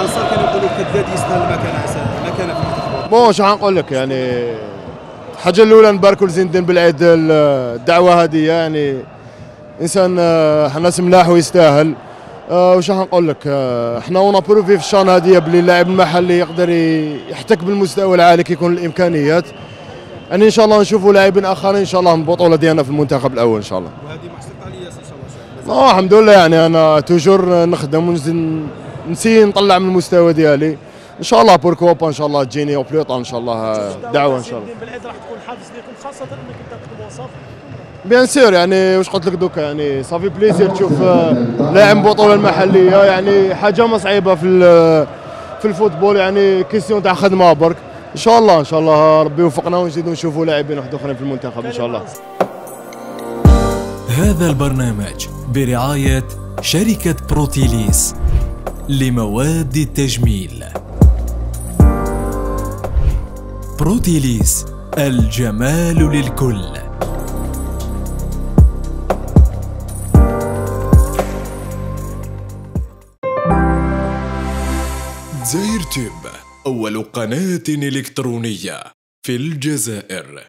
الذي يسنى المكانه مكانه في المنتخب bon شو حنقول لك؟ يعني الحاجة الأولى نباركوا لزين الدين بالعيد الدعوة هذه يعني إنسان آه، ناس ملاح ويستاهل. آه، وش حنقول لك؟ آه، إحنا on a prouvé في الشان هذه بلي اللاعب المحلي يقدر يحتك بالمستوى العالي كي يكون الإمكانيات. يعني إن شاء الله نشوفوا لاعبين آخرين إن شاء الله من البطولة ديالنا في المنتخب الأول إن شاء الله. وهذه محسوب عليا ان شاء الله الحمد لله يعني أنا toujours نخدم ونسي نطلع من المستوى ديالي. إن شاء الله pourquoi pas إن شاء الله تجيني au plus tôt إن شاء الله دعوة إن شاء الله. بالعيد راح تكون حافز لكم خاصة إنك أنت تقدم وصف bien sûr يعني واش قلت لك دوكا يعني ça fait plaisir تشوف آه، لاعب بطوله المحلية يعني حاجة ما صعيبه في في ال football يعني question تاع خدمة برك. إن شاء الله إن شاء الله ربي يوفقنا ونزيدوا نشوفوا لاعبين واحد آخرين في المنتخب إن شاء الله. هذا البرنامج برعاية شركة بروتيليس. لمواد التجميل. بروتيليس الجمال للكل. زاير تيوب أول قناة إلكترونية في الجزائر.